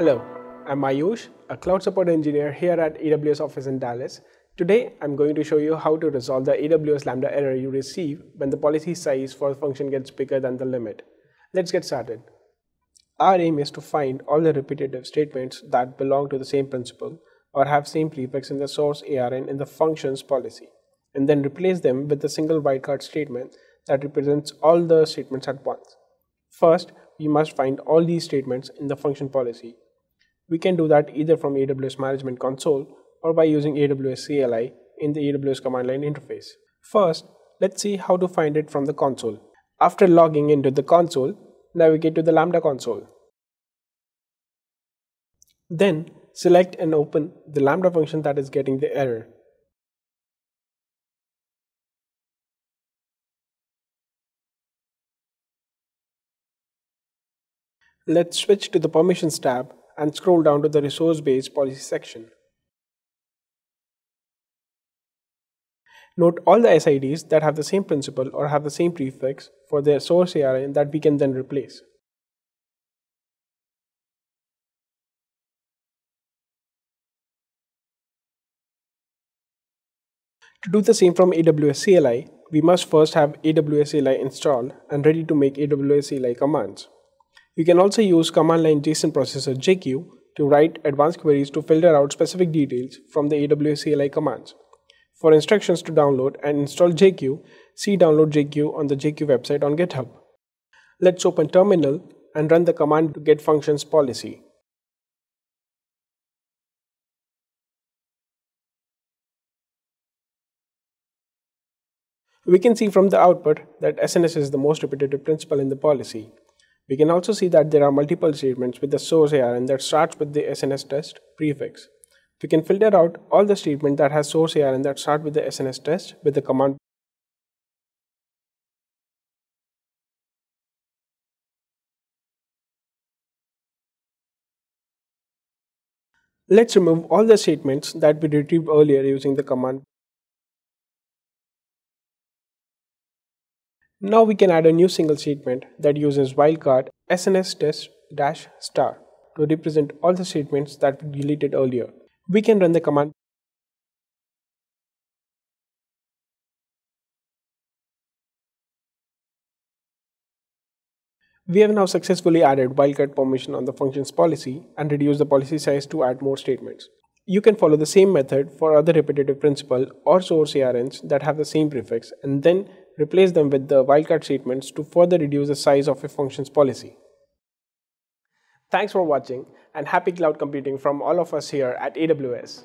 Hello, I'm Ayush, a cloud support engineer here at AWS office in Dallas. Today, I'm going to show you how to resolve the AWS Lambda error you receive when the policy size for a function gets bigger than the limit. Let's get started. Our aim is to find all the repetitive statements that belong to the same principal or have same prefix in the source ARN in the functions policy, and then replace them with a single wildcard statement that represents all the statements at once. First, we must find all these statements in the function policy. We can do that either from AWS Management Console or by using AWS CLI in the AWS command line interface. First, let's see how to find it from the console. After logging into the console, navigate to the Lambda console. Then, select and open the Lambda function that is getting the error. Let's switch to the Permissions tab and scroll down to the Resource-Based Policy section. Note all the SIDs that have the same principal or have the same prefix for their source ARN that we can then replace. To do the same from AWS CLI, we must first have AWS CLI installed and ready to make AWS CLI commands. You can also use command line JSON processor JQ to write advanced queries to filter out specific details from the AWS CLI commands. For instructions to download and install JQ, see download JQ on the JQ website on GitHub. Let's open terminal and run the command to get functions policy. We can see from the output that SNS is the most repetitive principal in the policy. We can also see that there are multiple statements with the source ARN that starts with the SNS test prefix. We can filter out all the statement that has source ARN that start with the SNS test with the command Let's remove all the statements that we retrieved earlier using the command Now we can add a new single statement that uses wildcard SNS test dash star to represent all the statements that we deleted earlier. We can run the command We have now successfully added wildcard permission on the functions policy and reduced the policy size to add more statements. You can follow the same method for other repetitive principal or source ARNs that have the same prefix and then replace them with the wildcard statements to further reduce the size of a function's policy. Thanks for watching and happy cloud computing from all of us here at AWS.